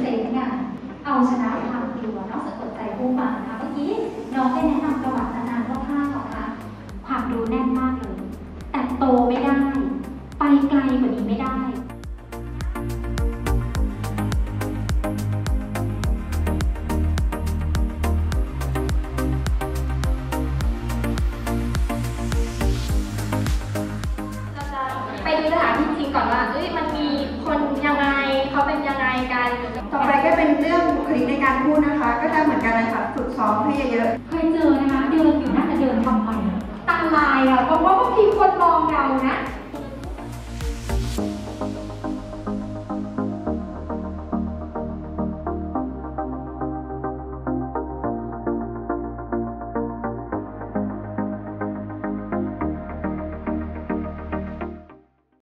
เซนต์งานเอาชนะความกลัวนอกจากกดใจผู้ฟังนะคะเมื่อกี้น้องได้แนะนำประวัตินานๆคร่าวๆนะคะความรู้แน่นมากเลย แต่โตไม่ได้ ไปไกลกว่านี้ไม่ได้เราจะไปดูสถานที่จริงก่อนว่าเอ้ยมันมีคนยังไงเขาเป็นยังไงกัน ต่อไปก็เป็นเรื่องบุคลิกในการพูดนะคะ ก็จะเหมือนกันเลยค่ะฝึกซ้อมให้เยอะเคยเจอนะคะเดินอยู่น่าจะเดินทำไมตาลายอะเพราะว่าบางทีคนมอง